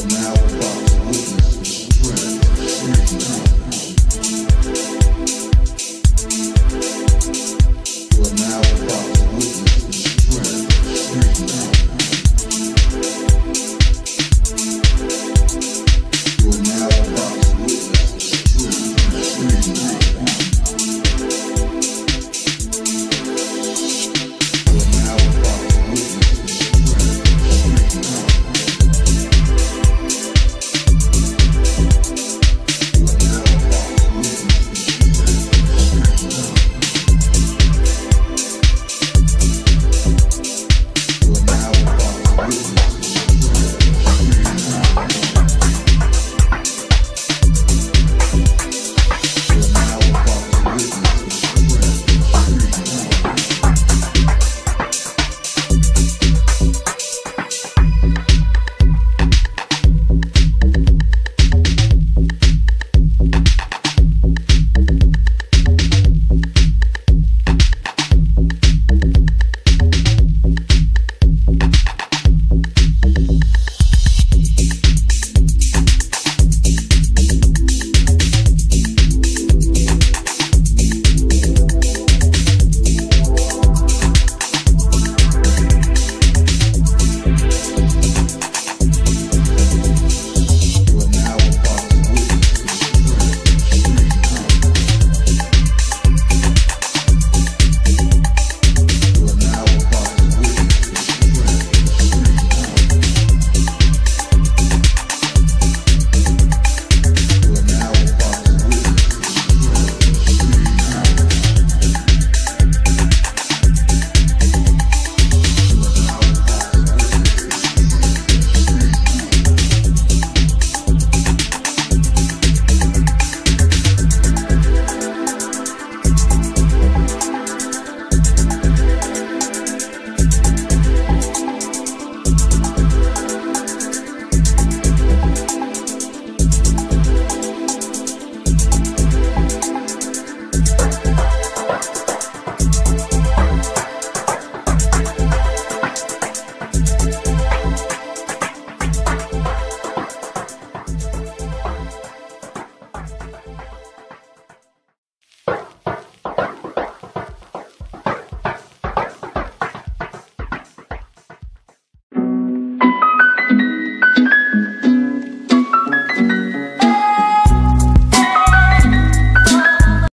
now